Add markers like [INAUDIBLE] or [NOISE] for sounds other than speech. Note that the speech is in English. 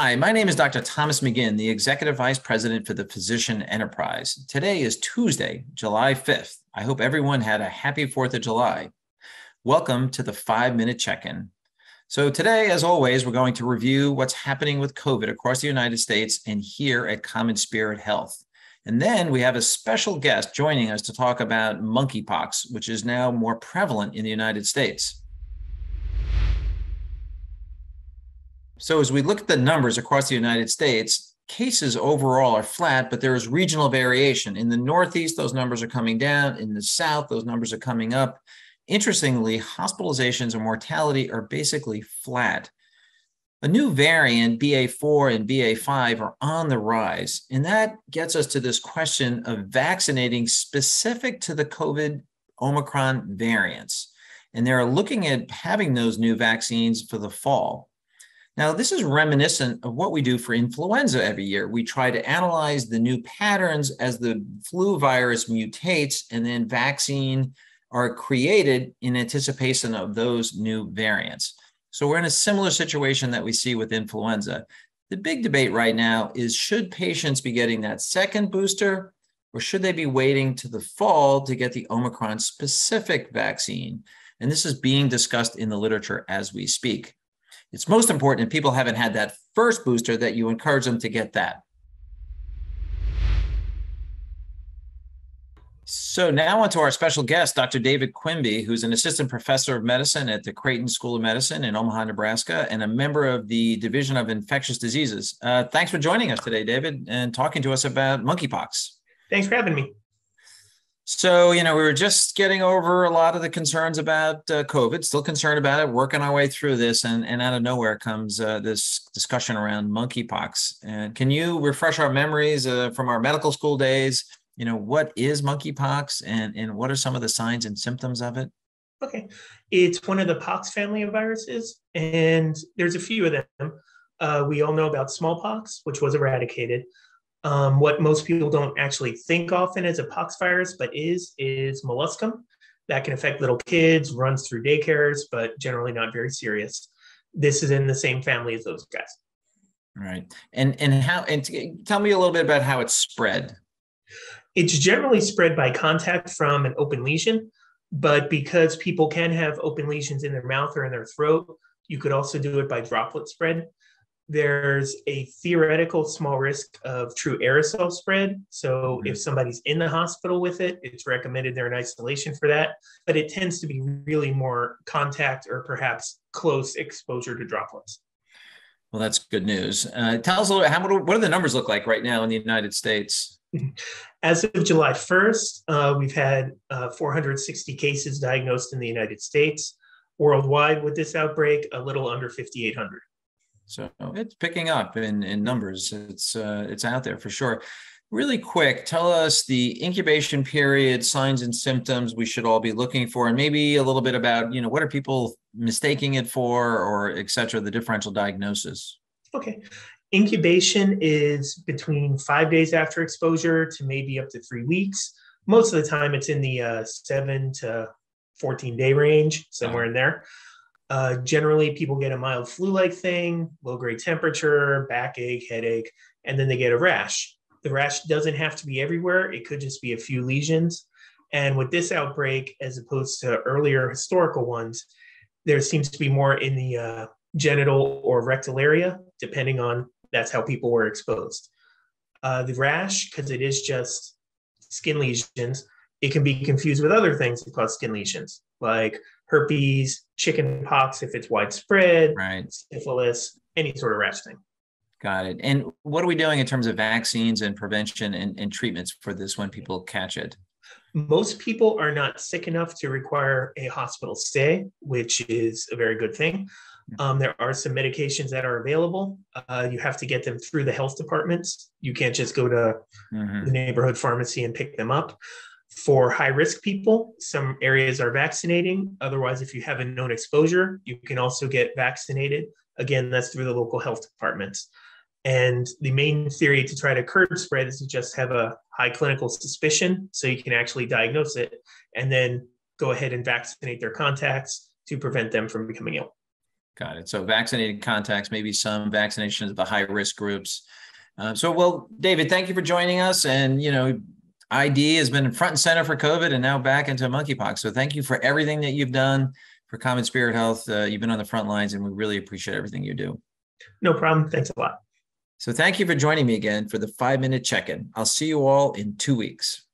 Hi, my name is Dr. Thomas McGinn, the Executive Vice President for the Physician Enterprise. Today is Tuesday, July 5th. I hope everyone had a happy 4th of July. Welcome to the five minute check in. So, today, as always, we're going to review what's happening with COVID across the United States and here at CommonSpirit Health. And then we have a special guest joining us to talk about monkeypox, which is now more prevalent in the United States. So, as we look at the numbers across the United States, cases overall are flat, but there is regional variation. In the Northeast, those numbers are coming down. In the South, those numbers are coming up. Interestingly, hospitalizations and mortality are basically flat. A new variant, BA4 and BA5, are on the rise. And that gets us to this question of vaccinating specific to the COVID Omicron variants. And they're looking at having those new vaccines for the fall. Now, this is reminiscent of what we do for influenza every year. We try to analyze the new patterns as the flu virus mutates, and then vaccine are created in anticipation of those new variants. So we're in a similar situation that we see with influenza. The big debate right now is should patients be getting that second booster or should they be waiting to the fall to get the Omicron specific vaccine? And this is being discussed in the literature as we speak. It's most important if people haven't had that first booster that you encourage them to get that. So now on to our special guest, Dr. David Quimby, who's an assistant professor of medicine at the Creighton School of Medicine in Omaha, Nebraska, and a member of the Division of Infectious Diseases. Uh, thanks for joining us today, David, and talking to us about monkeypox. Thanks for having me. So, you know, we were just getting over a lot of the concerns about uh, COVID, still concerned about it, working our way through this. And, and out of nowhere comes uh, this discussion around monkeypox. And can you refresh our memories uh, from our medical school days? You know, what is monkeypox and, and what are some of the signs and symptoms of it? Okay. It's one of the pox family of viruses, and there's a few of them. Uh, we all know about smallpox, which was eradicated. Um, what most people don't actually think often as a pox virus, but is, is molluscum. That can affect little kids, runs through daycares, but generally not very serious. This is in the same family as those guys. Right. And and how and tell me a little bit about how it's spread. It's generally spread by contact from an open lesion, but because people can have open lesions in their mouth or in their throat, you could also do it by droplet spread there's a theoretical small risk of true aerosol spread. So mm-hmm. if somebody's in the hospital with it, it's recommended they're in isolation for that. But it tends to be really more contact or perhaps close exposure to droplets. Well, that's good news. Uh, tell us a little. How what do the numbers look like right now in the United States? [LAUGHS] As of July 1st, uh, we've had uh, 460 cases diagnosed in the United States. Worldwide, with this outbreak, a little under 5,800. So it's picking up in, in numbers. It's uh, it's out there for sure. Really quick, tell us the incubation period, signs and symptoms we should all be looking for, and maybe a little bit about you know what are people mistaking it for, or et cetera, the differential diagnosis. Okay, incubation is between five days after exposure to maybe up to three weeks. Most of the time, it's in the uh, seven to 14 day range, somewhere in there. Uh, generally, people get a mild flu like thing, low grade temperature, backache, headache, and then they get a rash. The rash doesn't have to be everywhere, it could just be a few lesions. And with this outbreak, as opposed to earlier historical ones, there seems to be more in the uh, genital or rectal area, depending on that's how people were exposed. Uh, the rash, because it is just skin lesions, it can be confused with other things that cause skin lesions, like herpes, chicken pox if it's widespread, right. syphilis, any sort of rash thing. Got it. And what are we doing in terms of vaccines and prevention and, and treatments for this when people catch it? Most people are not sick enough to require a hospital stay, which is a very good thing. Um, there are some medications that are available. Uh, you have to get them through the health departments. You can't just go to mm-hmm. the neighborhood pharmacy and pick them up. For high risk people, some areas are vaccinating. Otherwise, if you have a known exposure, you can also get vaccinated. Again, that's through the local health departments. And the main theory to try to curb spread is to just have a high clinical suspicion so you can actually diagnose it and then go ahead and vaccinate their contacts to prevent them from becoming ill. Got it. So vaccinated contacts, maybe some vaccinations of the high risk groups. Uh, so, well, David, thank you for joining us. And, you know, ID has been front and center for COVID and now back into monkeypox. So thank you for everything that you've done for CommonSpirit Health. Uh, you've been on the front lines and we really appreciate everything you do. No problem. Thanks a lot. So thank you for joining me again for the five minute check in. I'll see you all in two weeks.